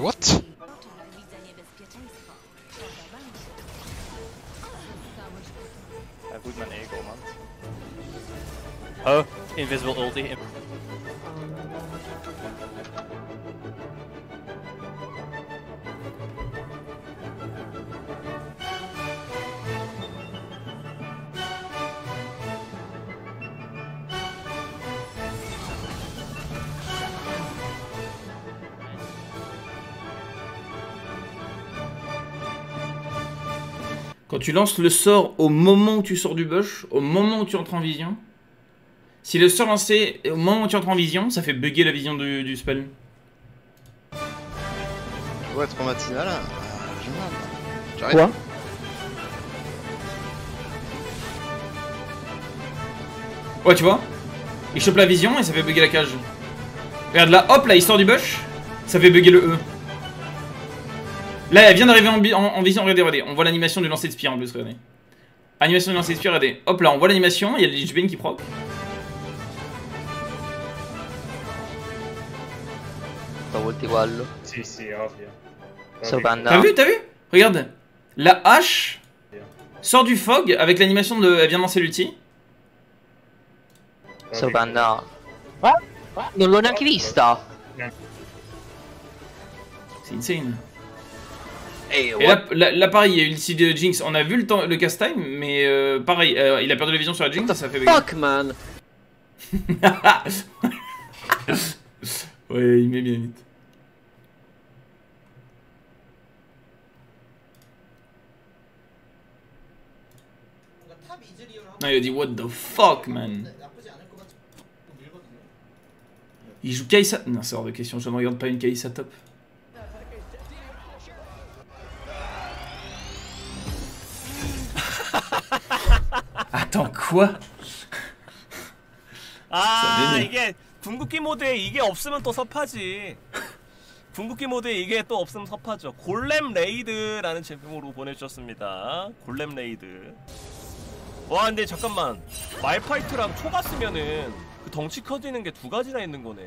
What? Ja, goed mijn ego, man. Oh, invisible ulti. Quand tu lances le sort au moment où tu sors du bush, au moment où tu entres en vision, si le sort lancé au moment où tu entres en vision, ça fait bugger la vision du, du spell. Ouais, trop matinal. Ah. J'arrête. Quoi? Ouais, tu vois? Il chope la vision et ça fait bugger la cage. Regarde là, hop, là, il sort du bush, ça fait bugger le E. Là, elle vient d'arriver en, en- en vision, regardez, regardez. On voit l'animation du lancer de spire en plus, regardez. Animation du lancer de spire, regardez. Hop là, on voit l'animation, il y a le Lich Bane qui proc. Ovvio. T'as vu, t'as vu? Regarde. La hache sort du fog avec l'animation de. Elle vient de lancer l'ulti. No. Non l'ho neanche vista. C'est insane. Et là, là, là, pareil, il y a eu l'ulti de Jinx. On a vu le, temps, le cast time, mais euh, pareil, euh, il a perdu la vision sur la Jinx, ça fait. Fuck man. ouais, il met bien vite. Non, il a dit what the fuck, man? Il joue Kaisa. Non, c'est hors de question, je ne regarde pas une Kaisa top. Attends, quoi 아 재밌네. 이게 궁극기 모드에 이게 없으면 또 섭하지. 궁극기 모드에 이게 또 없으면 섭하죠. 골렘 레이드라는 제품으로 보내주셨습니다. 골렘 레이드. 와 근데 잠깐만. 말파이트랑 초가 쓰면은 그 덩치 커지는 게 두 가지나 있는 거네.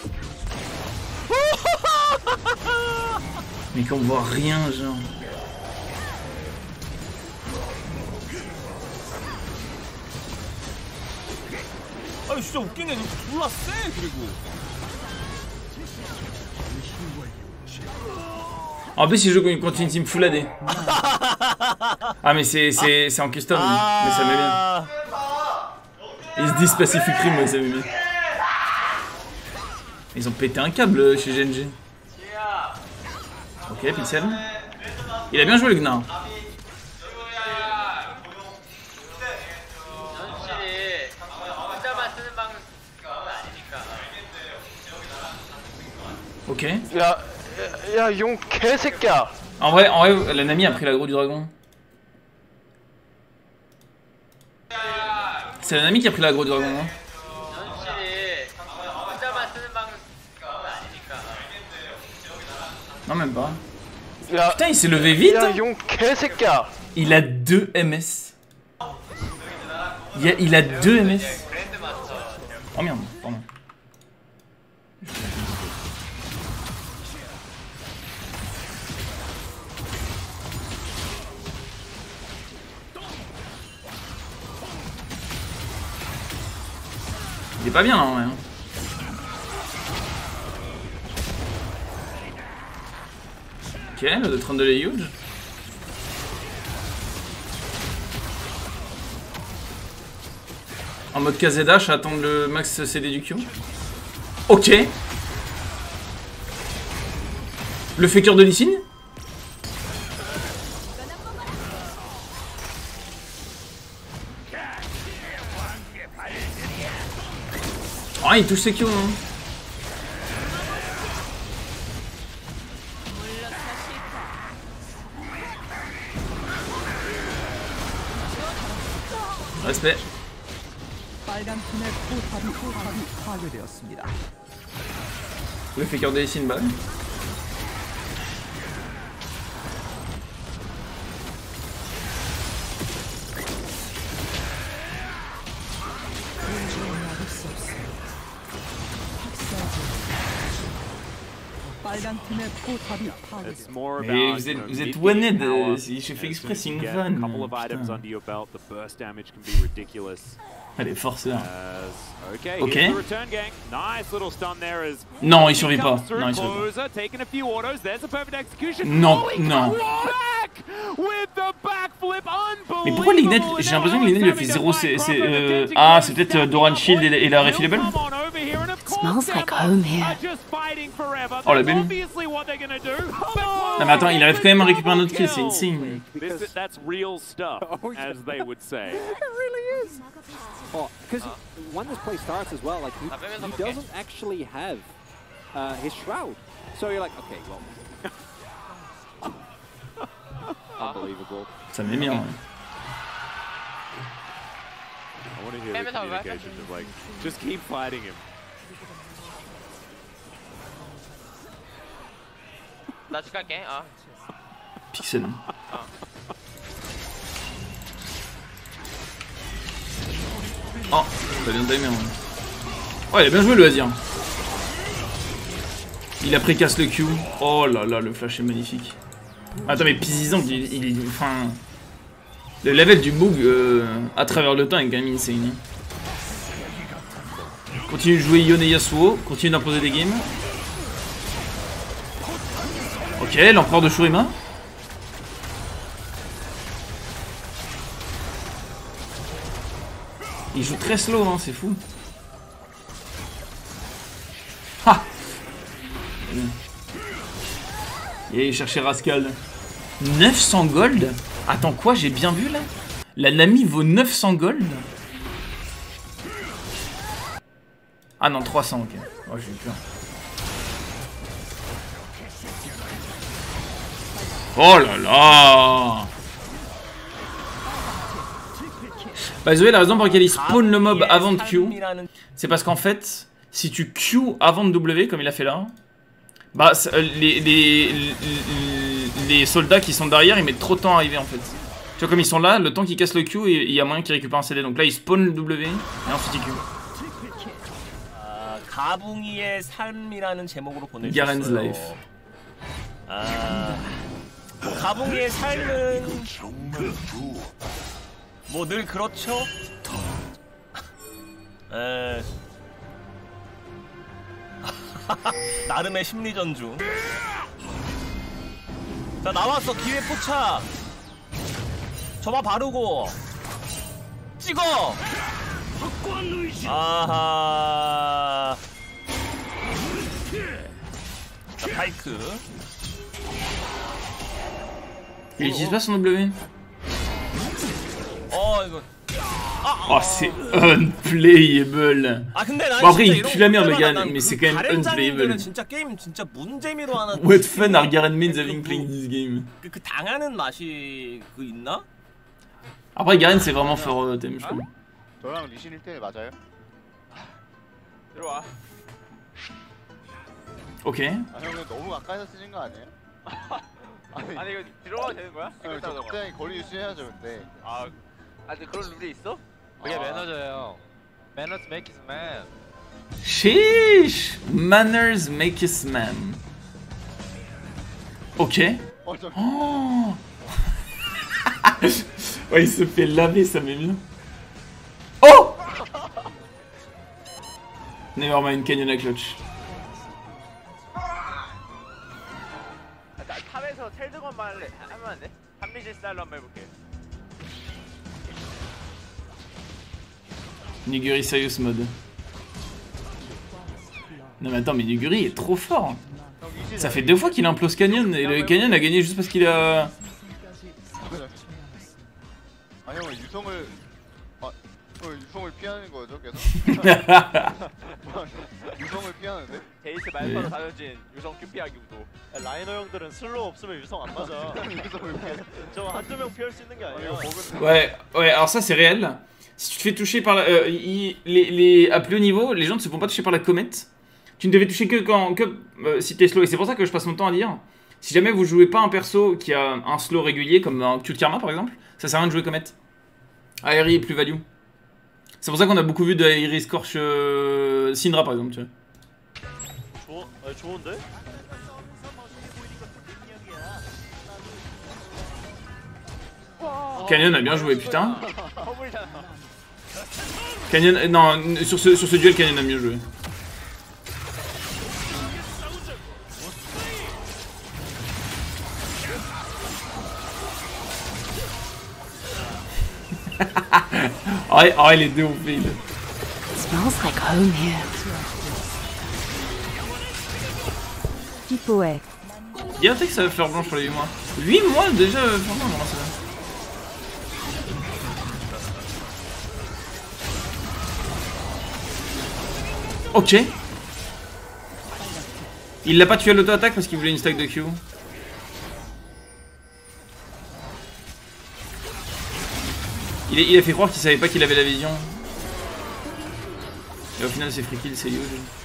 Mais qu'on voit rien, genre. 아니 진짜 웃긴 게 졸라 세 그리고 En plus, il joue contre une team full AD. Ah, mais c'est c'est- c'est en custom, mais ça met bien. 아 Ils se disent Pacific Rim, mais ça met bien. Ils ont pété un câble chez GNG. Ok, Pixel. Il a bien joué le Gnar. Ok. Y'a. Y'a Yonkeseka En vrai, en vrai, la Nami a pris l'agro du dragon. C'est la Nami qui a pris l'agro du dragon, non Non, même pas. Putain, il s'est levé vite hein. Il a 2 MS. Il a, il a 2 MS. Oh merde, pardon. Est pas bien là en vrai. hein. Ok, le trône de huge. En mode KZH, à attendre le max CD du Q. Ok. Le faker de Lysine Oh, il touche ses Q, hein. Respect. Le fait garder ici une balle. Mais about, vous êtes- vous êtes euh, si je fais exprès, c'est une vanne, forceur. As, okay, Ok. Non, il survit pas. Non, il survit oh, non. Mais pourquoi Lignet, j'ai l'impression que Lignet a fait 0 c'est... euh, Ah, c'est peut-être euh, Doran Shield et la refillable Smells like home here. Oh, la belle. Non mais attends, il arrive quand même à récupérer un autre kill, c'est insane. This is, that's real stuff, as they would say. It Really is. Oh, because when this play starts as well, like he, he doesn't actually have uh, his shroud. So you're like, okay, well, unbelievable. Ça met bien. ouais. I want to hear the Maybe communications of like, just keep fighting him. 나 집 갈게. 어. Pixel. Oh, t'as bien timé, ouais. Oh, il a bien joué le Azir. Il a précasse le Q. Oh là là, le flash est magnifique. Attends, mais Pizizang, il, il, il- Enfin. Le level du Boog euh, à travers le temps est quand même insane. Continue de jouer Yone Yasuo, continue d'imposer des games. Ok, l'empereur de Shurima. Il joue très slow, hein, c'est fou. Ha Et il cherchait Rascal. 900 gold Attends, quoi J'ai bien vu, là? La Nami vaut 900 gold? Ah non, 300, ok. Oh, j'ai eu peur. Oh là là Bah désolé la raison pour laquelle il spawn le mob avant de Q, c'est parce qu'en fait, si tu Q avant de W, comme il a fait là, bah, euh, les, les, les, soldats qui sont derrière, ils mettent trop de temps à arriver en fait. Tu vois, comme ils sont là, le temps qu'ils cassent le Q, il y a moyen qu'ils récupèrent un CD. Donc là, ils spawn le W et ensuite ils Q. 아, 가붕이의 삶이라는 제목으로 보내주셨어요. 아, 뭐 가붕이의 삶은 뭐 늘 그렇죠. 에. 나름의 심리 전주. 자 나왔어 기회 포착. 저마 바르고 찍어. 아하. Il utilise pas son W. Oh, oh c'est unplayable. Bon après il pue la merde le mais c'est quand même unplayable. What fun are Garen means having playing this game? Après Garen c'est vraiment fort euh, thème je. 저랑 리신 1대1 맞아요? 들어와. Ok. 아 형은 너무 가까이서 쓰는 거 아니에요? 아니, 아니 이거 들어와도 되는 거야? 형 적당히 거리 유지해야죠 근데 아, 아 근데 그런 룰이 있어? 그게 매너저예요. Manners make his man. Sheesh Manners make us man. Ok. 어, 저, Oh Ouais, il se fait laver, ça met bien. Oh Nevermind, Canyon à clutch. 탑에서 텔드건만 할래. 하면 안 돼? 한미질 스타일로 한번 해볼게. Nuguri Serious mode. Non mais attends, mais Nuguri est trop fort. 형 리신 Ça fait deux fois qu'il implose Canyon et le Canyon a gagné juste parce qu'il a. 피하는데? 데이트 네. 말바로 다려진 유성 큐피하기 우도. 라이너 형들은 슬로우 없으면 유성 안 맞아. 유성을 피해 저 한두 명 피할 수 있는 게 아니 아니야. 형 먹은 Ouais, ouais, alors ça c'est réel. Si tu te fais toucher par la. euh, il- les, les, à plus haut niveau, les gens ne se font pas toucher par la comète. Tu ne devais toucher que quand. Que, euh, si t'es slow. Et c'est pour ça que je passe mon temps à dire. Si jamais vous jouez pas un perso qui a un slow régulier, comme un Q de Karma par exemple, ça sert à rien de jouer comète. Aeri est plus value. C'est pour ça qu'on a beaucoup vu de Aeri Scorch euh, Syndra par exemple, tu vois. 좋아, 아니, 좋은데? Canyon a bien joué, putain. Canyon, euh, non, sur ce, sur ce duel, Canyon a mieux joué. oh, oh, les deux ont fait. là. Smells like home here. Il y a un texte à fleur blanche pour les 8 mois. 8 mois déjà, euh, Ok. Il l'a pas tué à l'auto-attaque parce qu'il voulait une stack de Q. Il, a fait croire qu'il savait pas qu'il avait la vision. Et au final c'est free kill, c'est huge.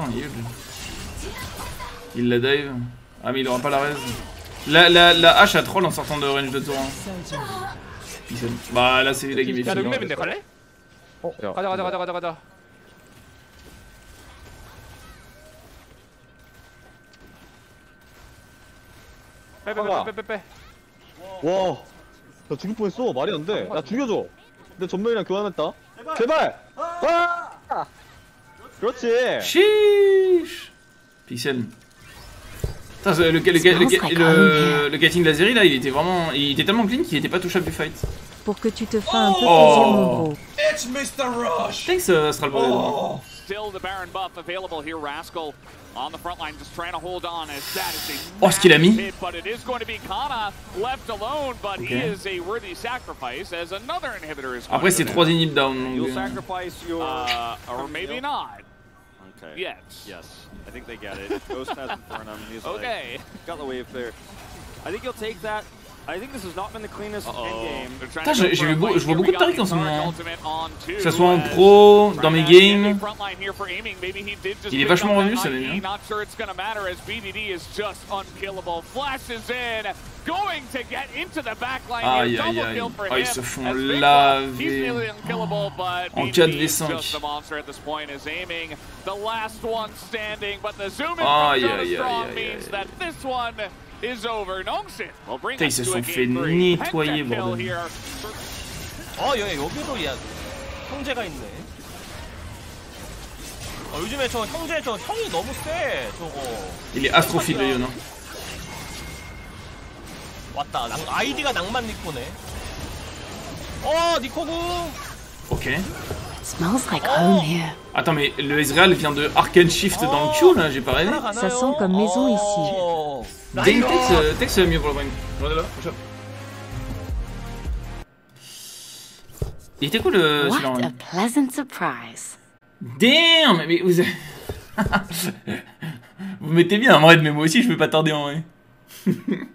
Putain, huge. Il la dive. Ah mais il aura pas la res. La, la, la hache à troll en sortant de range de tour. hein. Pixel. Bah là c'est la game est 야, finie. 룩랩인데 갈래? 어, 가자, 가자, 가자, 가자, 가자. 빼, 빼, 빼, 빼, 빼, 빼. 와, 나 죽을 뻔했어. 말이 안 돼. 나 죽여줘. 내 전면이랑 교환했다. 제발! 아! Gauthier Chiche Pixel. Le, le, le, le, Gating Lazeri là, il était vraiment. Il était tellement clean qu'il était pas touchable du fight. Pour que tu te fasses un peu oh. plaisir, mon gros. Thanks, Astral oh. Still the Baron oh, ce qu'il a mis. Après, c'est trois inhib down. You'll euh. sacrifice your. Uh, Okay. Yes. Yes. I think they get it. Ghost has Infernum. He's Okay. like, got the wave there. I think you'll take that. I think this has not been the cleanest endgame. Putain, j'ai j'ai vu beau- je vois beaucoup de Tariq en ce moment. Que ça soit en pro, dans mes games. Il est vachement revenu, ça l'est bien. Not sure it's gonna matter as BDD is just unkillable. Flashes in, going to get into the backline Aïe, here. aïe, Double aïe. kill for Ah, ils him. se font As Big Boss, He's laver. nearly unkillable, but En BDD 4v5. is just a monster at this point, is aiming the last one standing, but the zoom in Aïe, from aïe, aïe, Strong aïe, means aïe. that this one is over. Nongsin will bring Putain, ils us se to a sont fait game three. nettoyer, Pentakill bordel. here. 어 여기 여기도 야 형제가 있네. 어, 요즘에 저 형제 저 형이 너무 세 저거. Il est astrophile, le Yon. hein. 왔다. 낭, 아이디가 낭만 니코네. 어 니코구. Ok. Smells like home here. Attends, mais le Ezreal vient de Arcane Shift dans le Q là, j'ai pas rêvé. Ça sent comme maison ici. 어. Dang, Tex, euh, Tex euh, mieux pour le brain. Regardez là, regarde. Il était cool le What celui-là, en vrai. a pleasant surprise. Damn Mais vous... vous mettez bien en vrai, mais moi aussi je peux pas tarder en vrai.